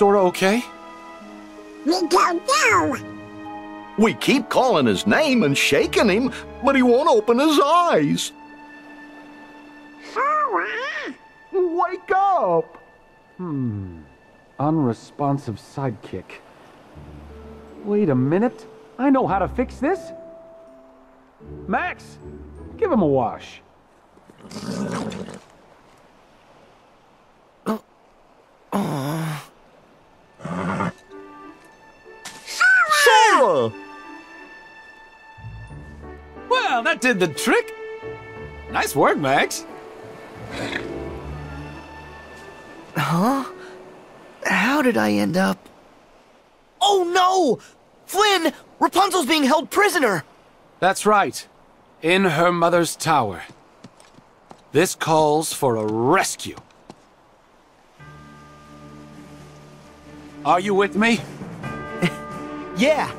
Is Sora okay? We don't know. We keep calling his name and shaking him, but he won't open his eyes. Sora? Wake up! Hmm. Unresponsive sidekick. Wait a minute. I know how to fix this. Max, give him a wash. Sora! That did the trick. Nice work, Max. Huh? How did I end up? Oh no! Flynn! Rapunzel's being held prisoner! That's right. In her mother's tower. This calls for a rescue. Are you with me? Yeah!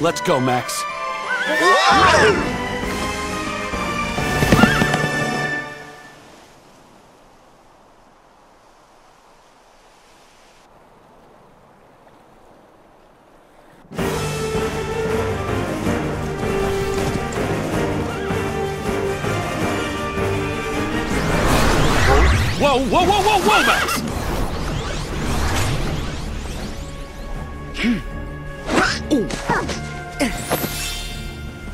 Let's go, Max. Whoa, whoa, whoa, whoa, whoa, Max!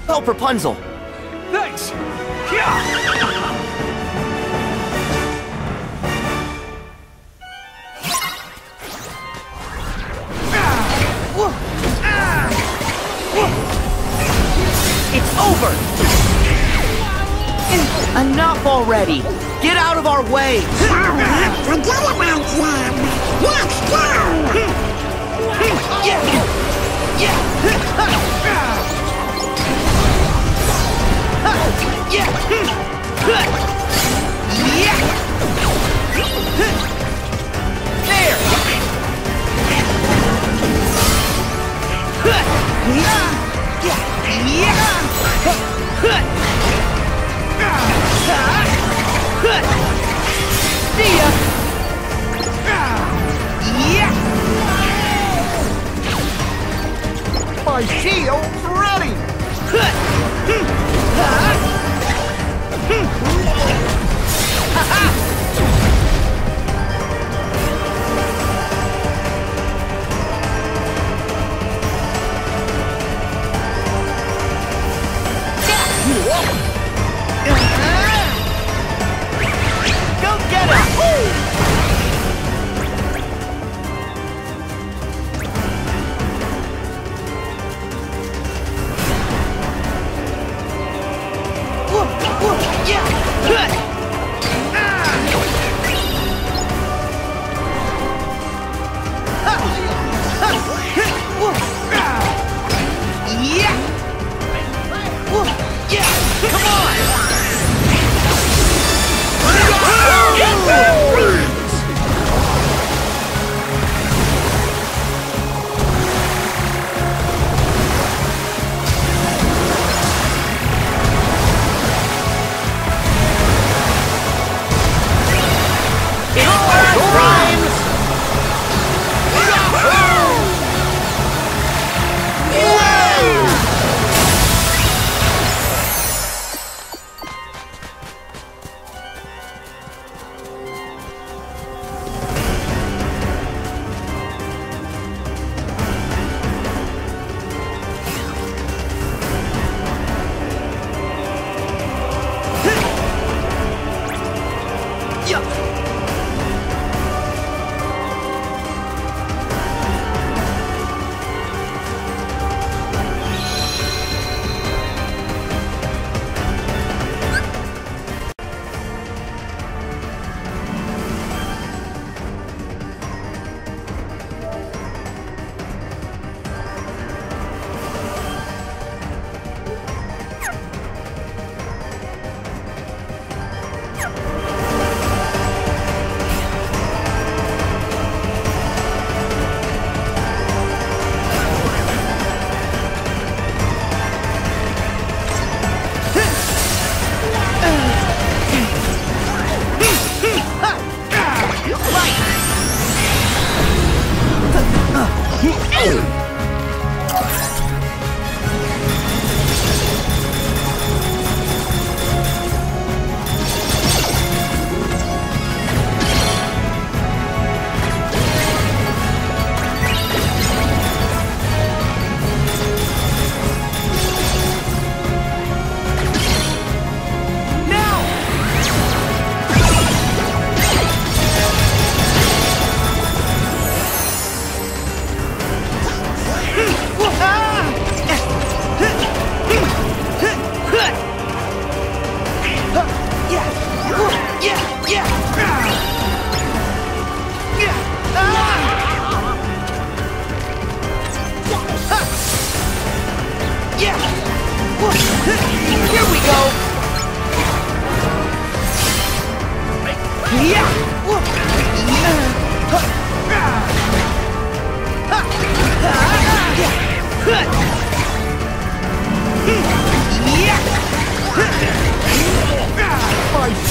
Help Rapunzel! Of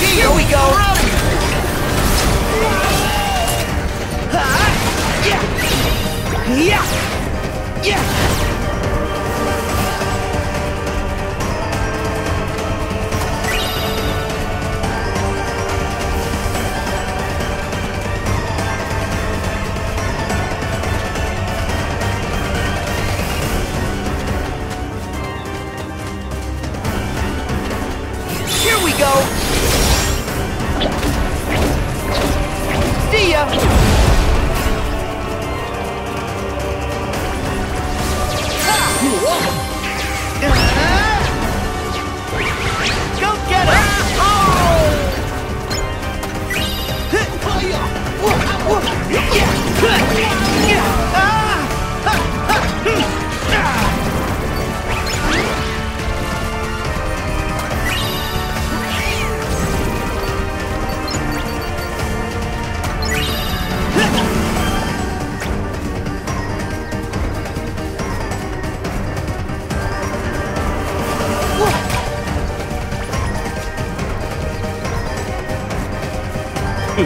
Here we go! We're out of here! Yeah! Yeah! Yeah!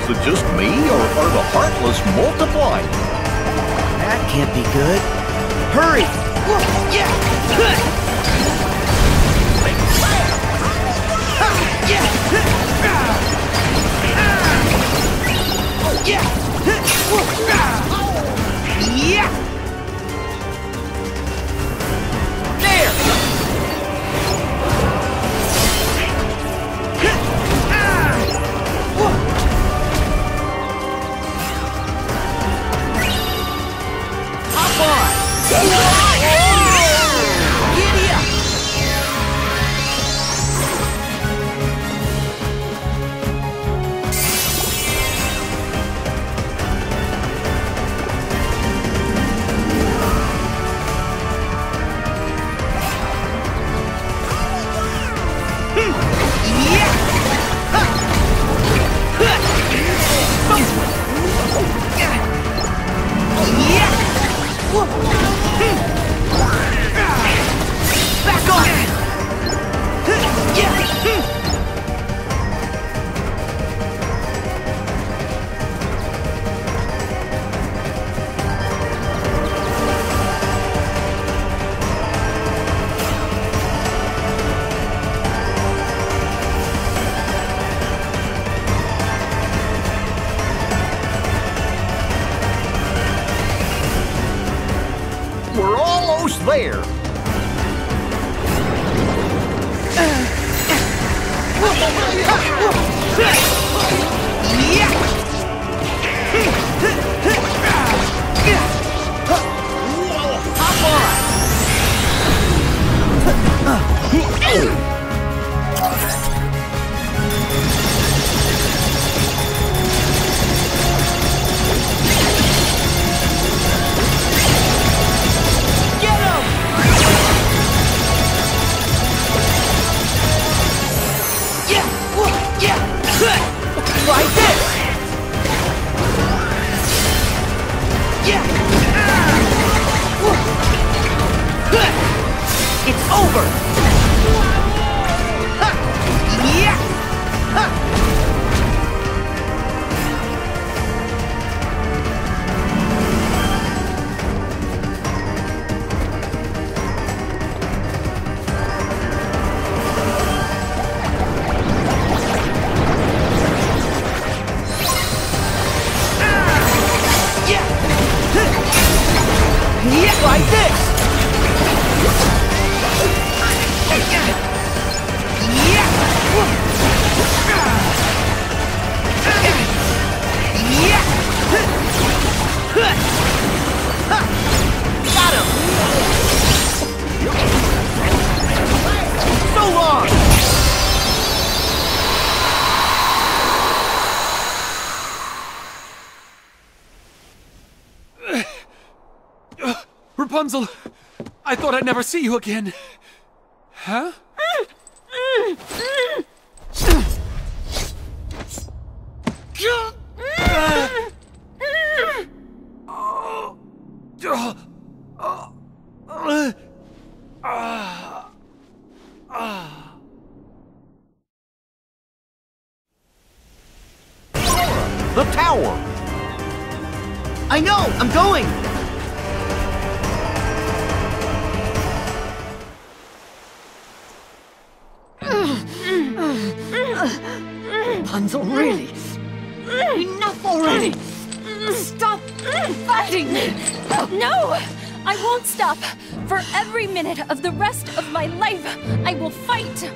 Is it just me, or are the Heartless multiplying? That can't be good. Hurry! Yeah! Yeah! There! Get I'd never see you again. Huh? The tower. I know! I'm going! No! I won't stop! For every minute of the rest of my life, I will fight!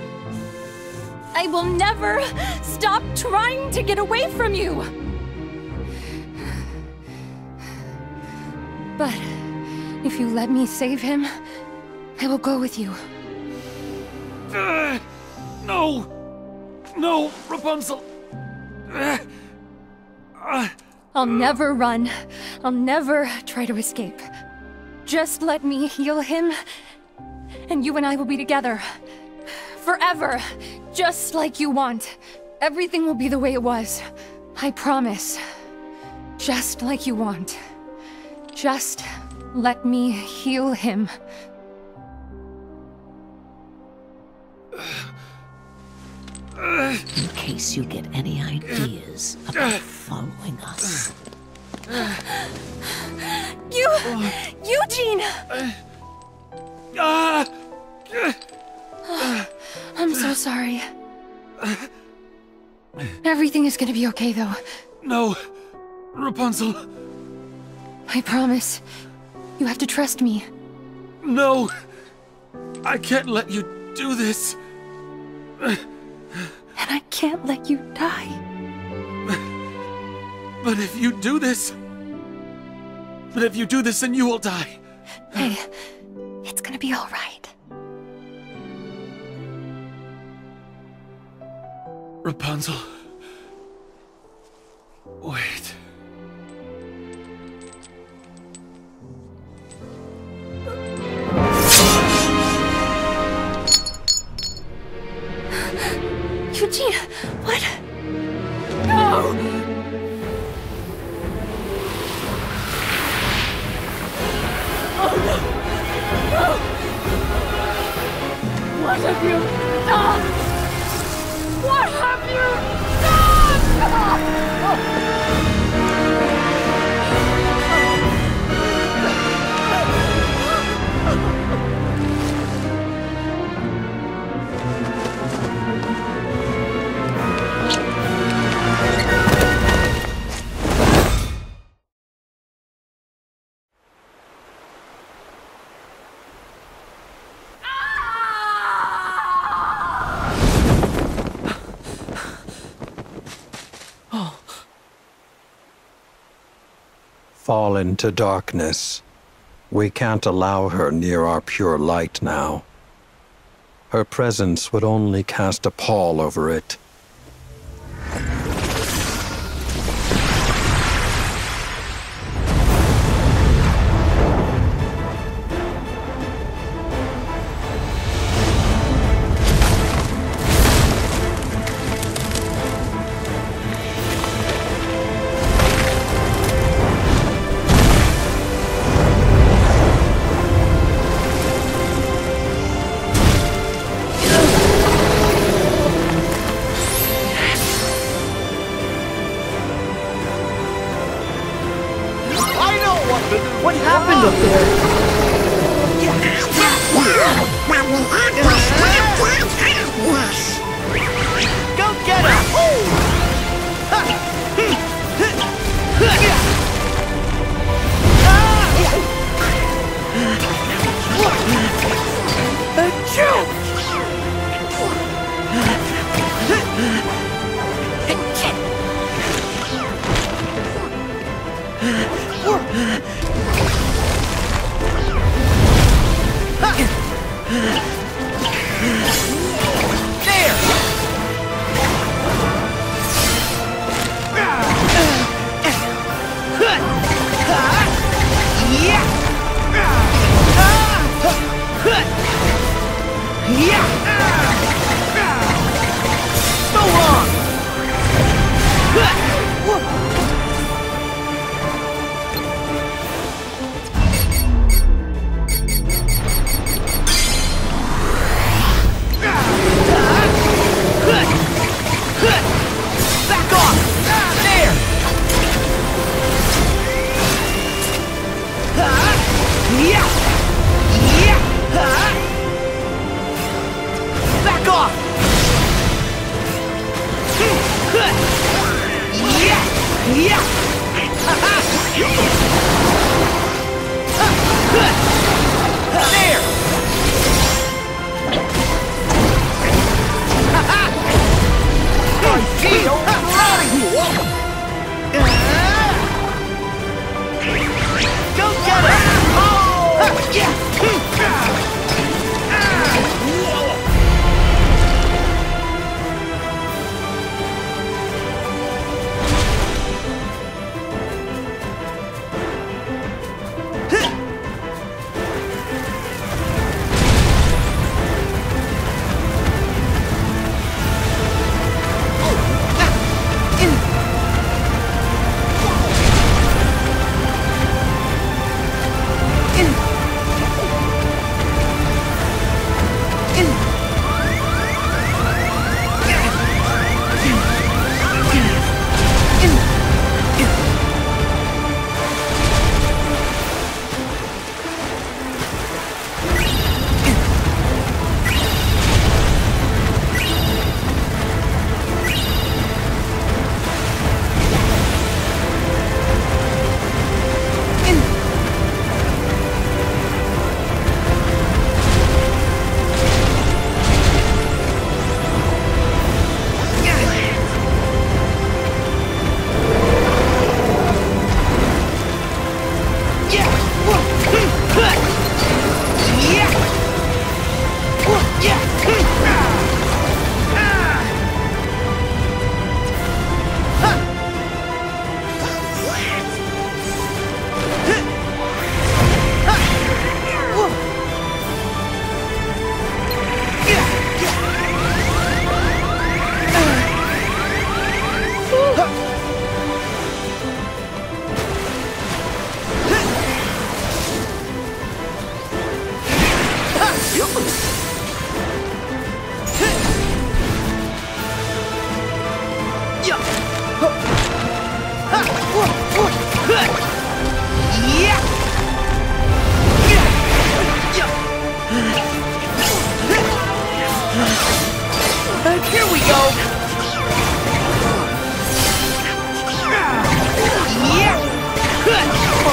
I will never stop trying to get away from you! But if you let me save him, I will go with you. Uh, no! No, Rapunzel! Uh, uh, I'll never run. I'll never try to escape. Just let me heal him, and you and I will be together. Forever. Just like you want. Everything will be the way it was. I promise. Just like you want. Just let me heal him. In case you get any ideas about following us. You! Eugene! ah! I'm so sorry. Everything is gonna be okay, though. No, Rapunzel, I promise. You have to trust me. no! I can't let you do this. And I can't let you die. But if you do this... But if you do this, then you will die. Hey, it's gonna be alright. Rapunzel. Wait. Fall into darkness. We can't allow her near our pure light now. Her presence would only cast a pall over it. Yeah!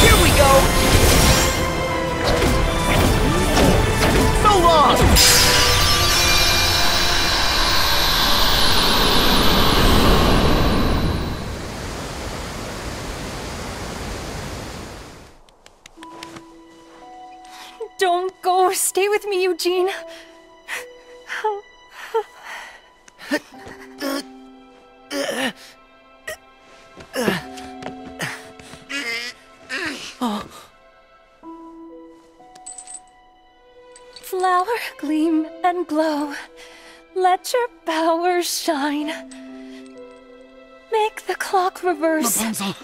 Here we go! So long! Don't go. Stay with me, Eugene. oh. Flower gleam and glow. Let your powers shine. Make the clock reverse. Rapunzel!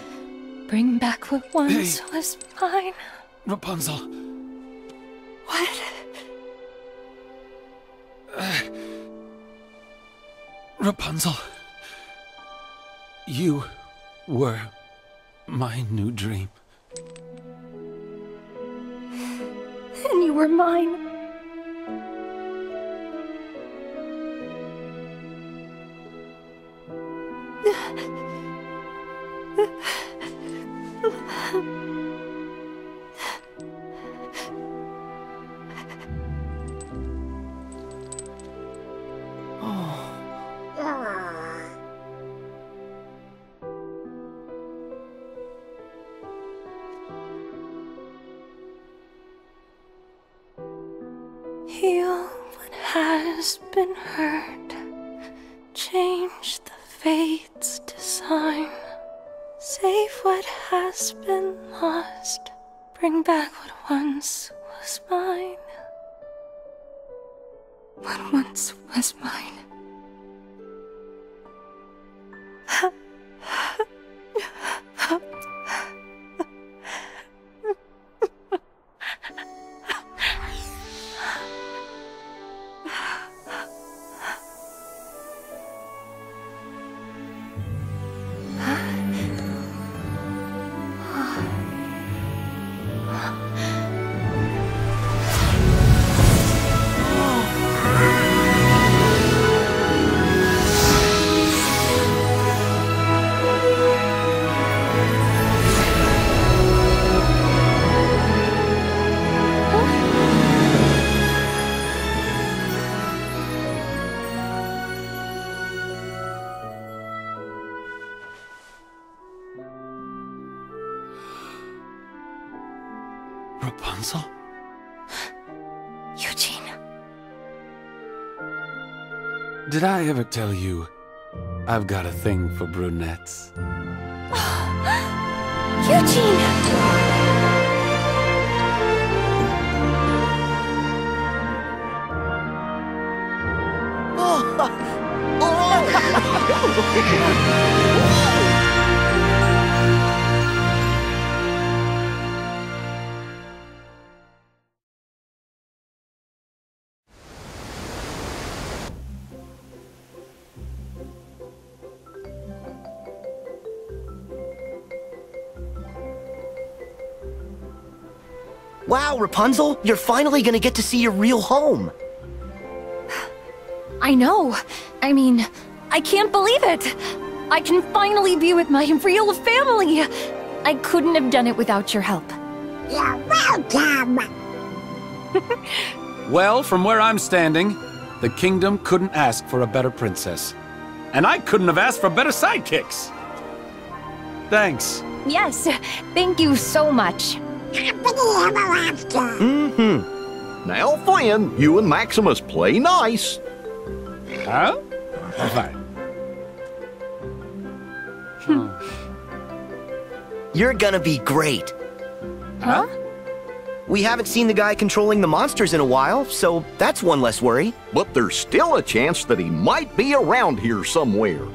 Bring back what once was mine. Rapunzel! What? Uh, Rapunzel! You were my new dream. And you were mine. What once was mine. Did I ever tell you I've got a thing for brunettes? Eugene! Wow, Rapunzel, you're finally gonna get to see your real home. I know. I mean, I can't believe it. I can finally be with my real family. I couldn't have done it without your help. You're welcome. Well, from where I'm standing, the kingdom couldn't ask for a better princess. And I couldn't have asked for better sidekicks. Thanks. Yes, thank you so much. Happily ever after. Mm-hmm. Now, Flynn, you and Maximus play nice. Huh? Fine. You're gonna be great. Huh? We haven't seen the guy controlling the monsters in a while, so that's one less worry. But there's still a chance that he might be around here somewhere.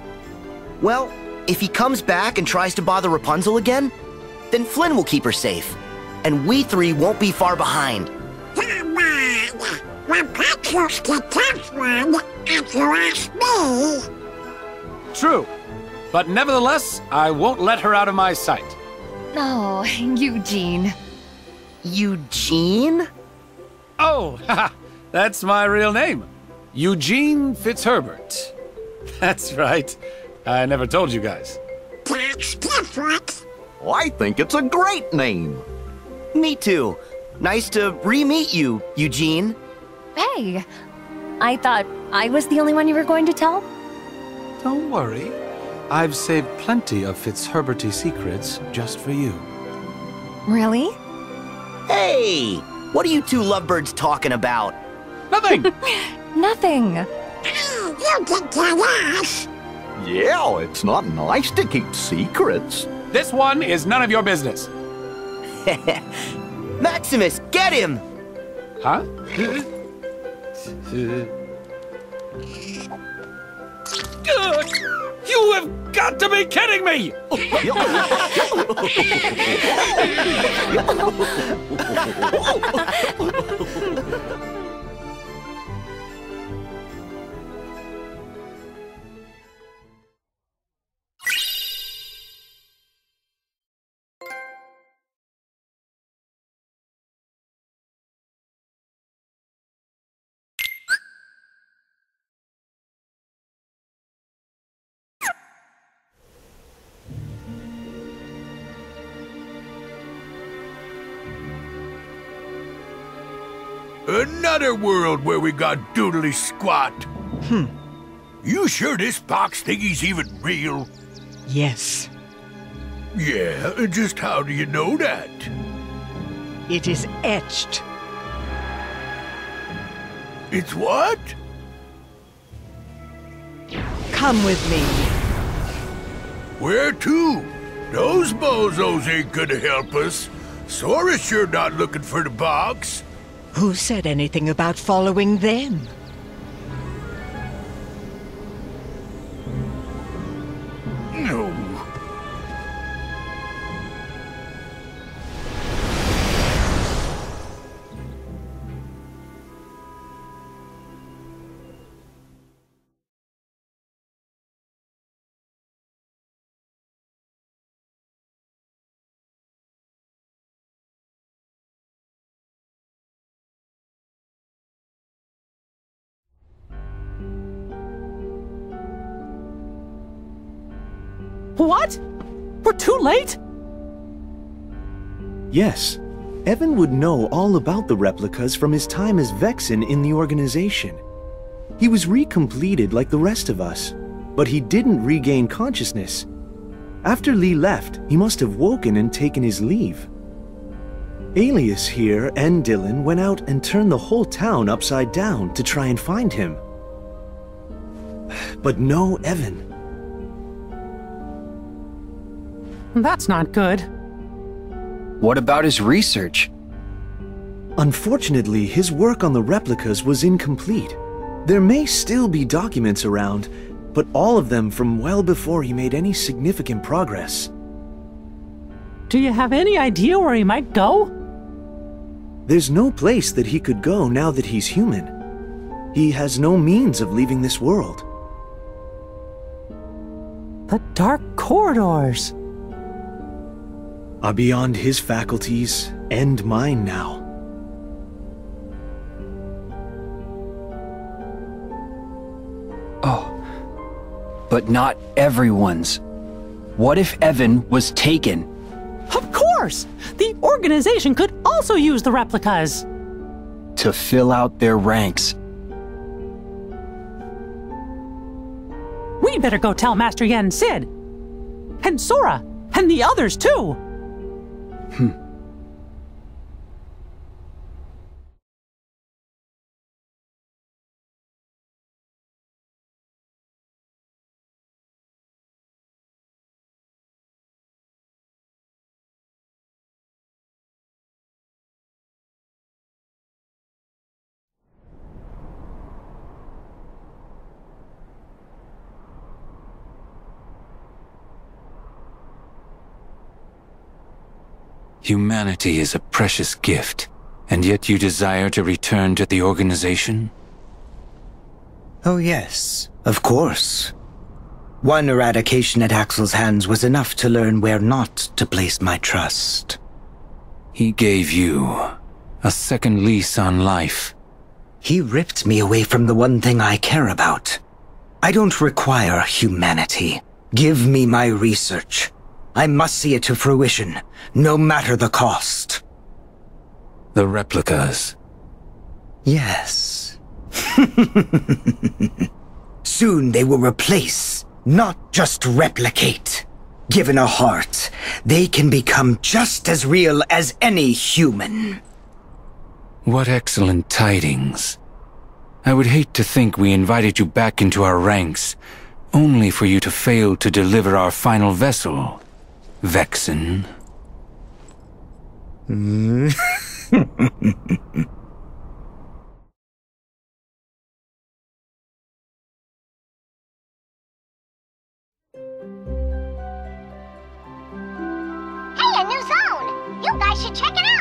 Well, if he comes back and tries to bother Rapunzel again, then Flynn will keep her safe. And we three won't be far behind. Come on. Rapunzel's the tough one, if you ask me. True. But nevertheless, I won't let her out of my sight. Oh, Eugene. Eugene? Oh, that's my real name. Eugene Fitzherbert. That's right. I never told you guys. That's different. I think it's a great name. Me too. Nice to re-meet you, Eugene. Hey, I thought I was the only one you were going to tell? Don't worry. I've saved plenty of Fitzherberty secrets just for you. Really? Hey! What are you two lovebirds talking about? Nothing! Nothing. Oh, you can tell us. Yeah, it's not nice to keep secrets. this one is none of your business. Maximus, get him! Huh? Ugh, you have got to be kidding me! Another world where we got doodly squat. Hmm. You sure this box thingy's even real? Yes, Yeah, just how do you know that? it is etched. It's what? Come with me. Where to? Those bozos ain't gonna help us. Sora's sure not looking for the box. Who said anything about following them? What? We're too late? Yes, Even would know all about the replicas from his time as Vexen in the organization. He was recompleted like the rest of us, but he didn't regain consciousness. After Lea left, he must have woken and taken his leave. Aeleus here and Dilan went out and turned the whole town upside down to try and find him. But no Even. That's not good. What about his research? Unfortunately, his work on the replicas was incomplete. There may still be documents around, but all of them from well before he made any significant progress. Do you have any idea where he might go? There's no place that he could go now that he's human. He has no means of leaving this world. The dark corridors. Are beyond his faculties and mine now. Oh. But not everyone's. What if Even was taken? Of course! The organization could also use the replicas. To fill out their ranks. We better go tell Master Yen Sid. And Sora. And the others too. Hmm. Humanity is a precious gift, and yet you desire to return to the organization? Oh, yes, of course. One eradication at Axel's hands was enough to learn where not to place my trust. He gave you a second lease on life. He ripped me away from the one thing I care about. I don't require humanity. Give me my research. I must see it to fruition, no matter the cost. The replicas. Yes. Soon they will replace, not just replicate. Given a heart, they can become just as real as any human. What excellent tidings. I would hate to think we invited you back into our ranks, only for you to fail to deliver our final vessel, Vexen. Hey, a new zone! You guys should check it out!